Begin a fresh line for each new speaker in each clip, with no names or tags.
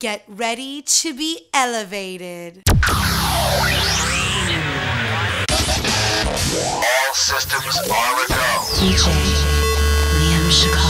Get ready to be elevated.
All systems are a go.
DJ Liam
Shachar.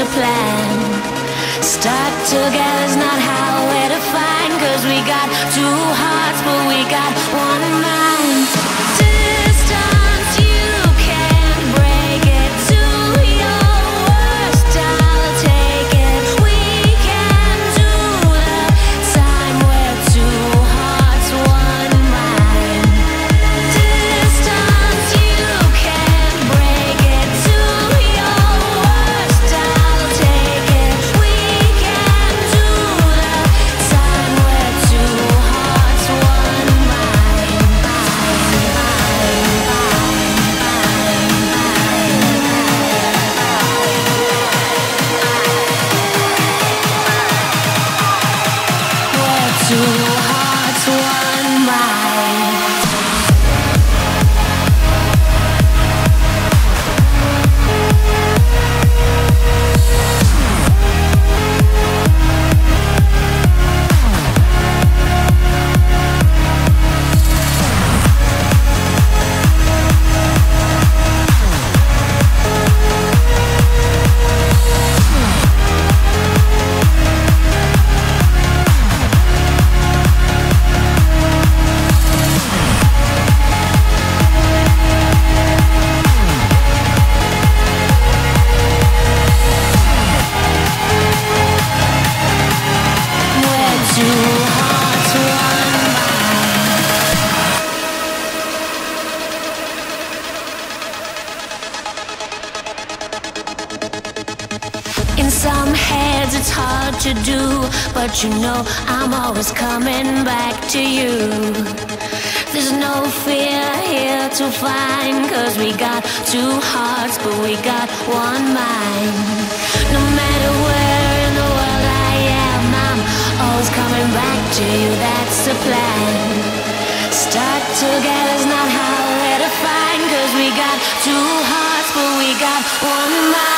to
plan. Stuck together's not how we're defined, cause we hearts, but we got one mind. No matter where in the world I am, I'm always coming back to you, that's the plan. Stuck together's not how we're defined, cause we got two hearts, but we got one mind.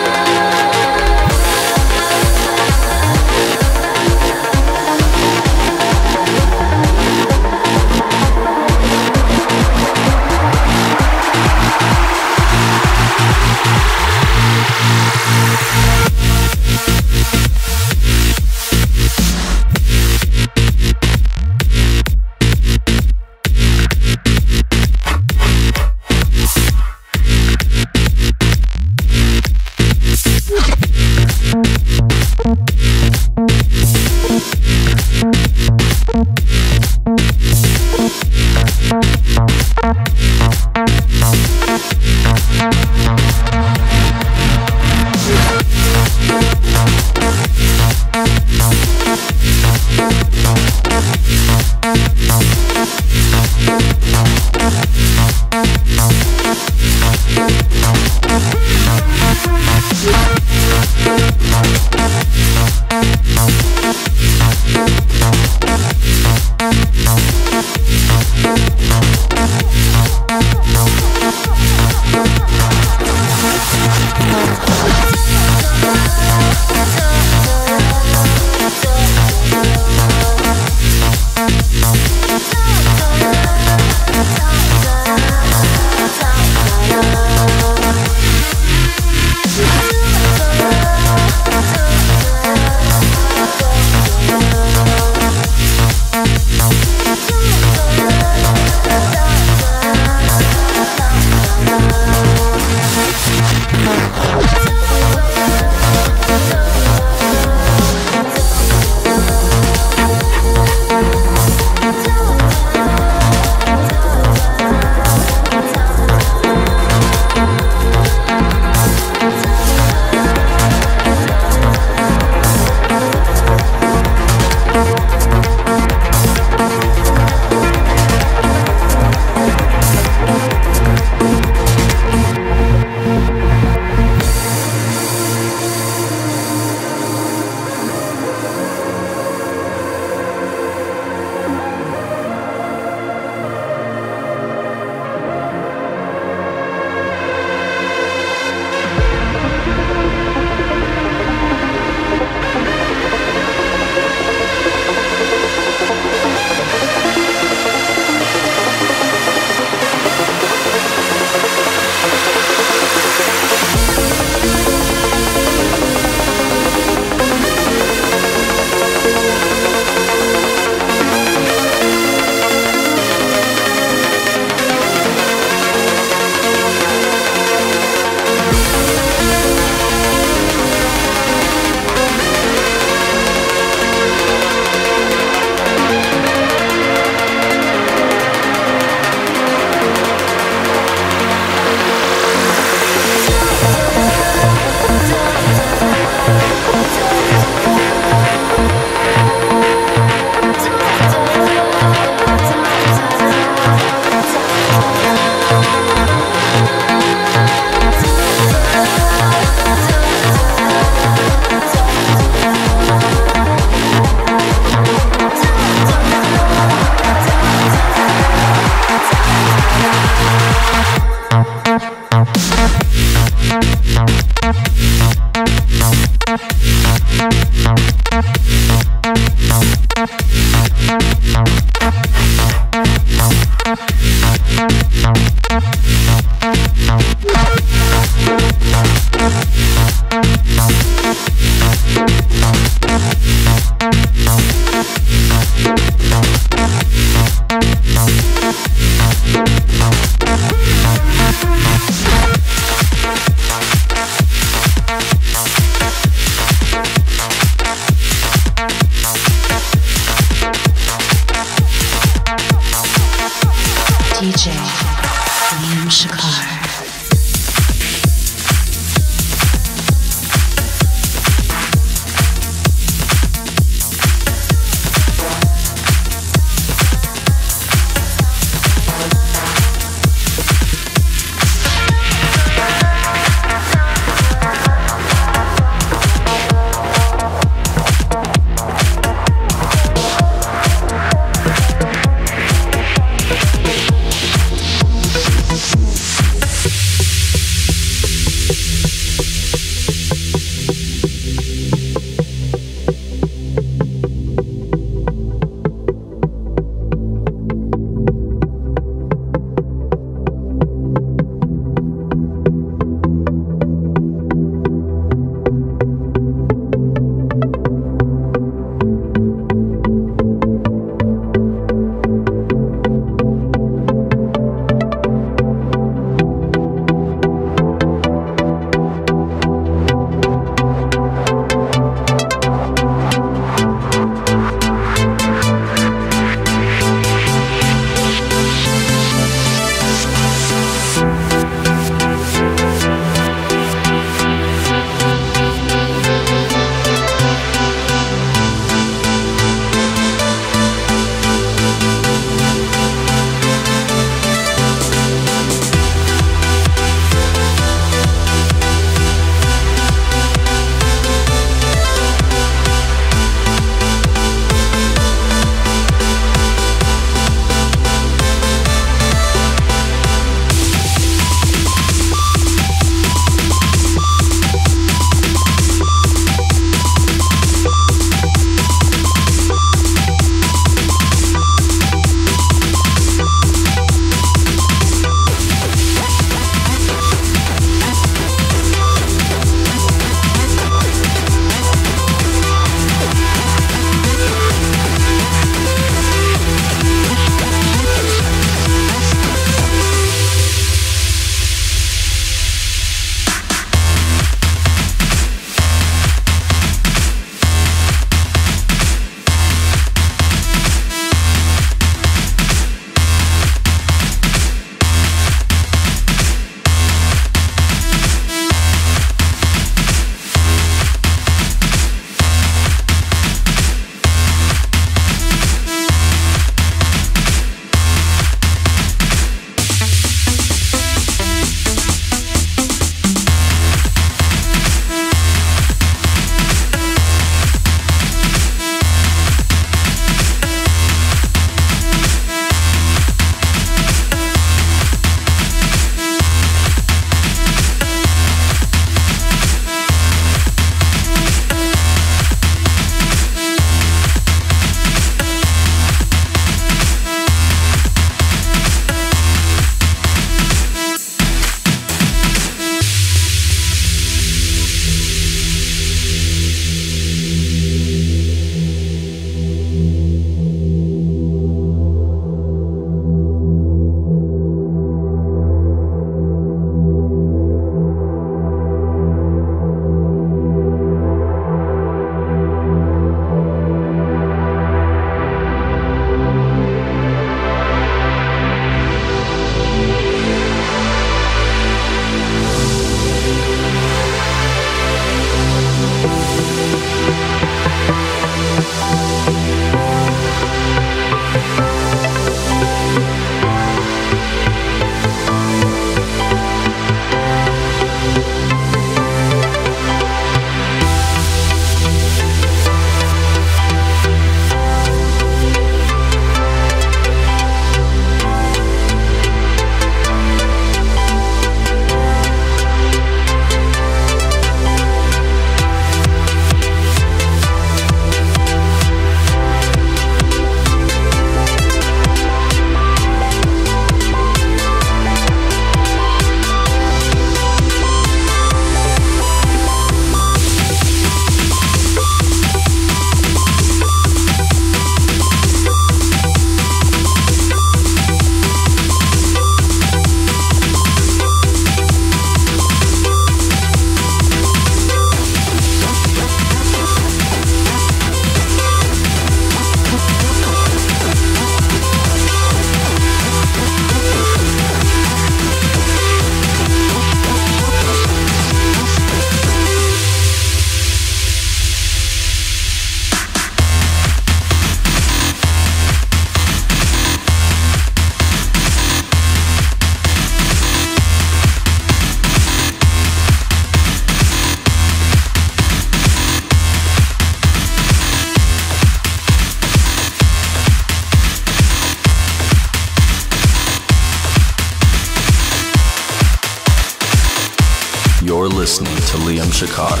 listening to Liam Shachar,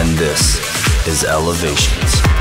and this is Elevations.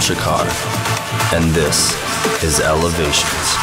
Shachar, and this is Elevations.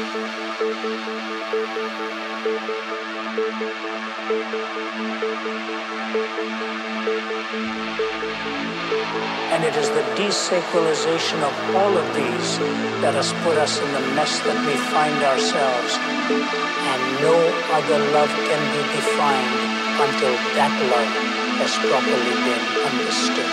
And
it is the desacralization of all of these that has put us in the mess that we find ourselves. And no other love can be defined until that love has properly been understood.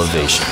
is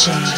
Shachar.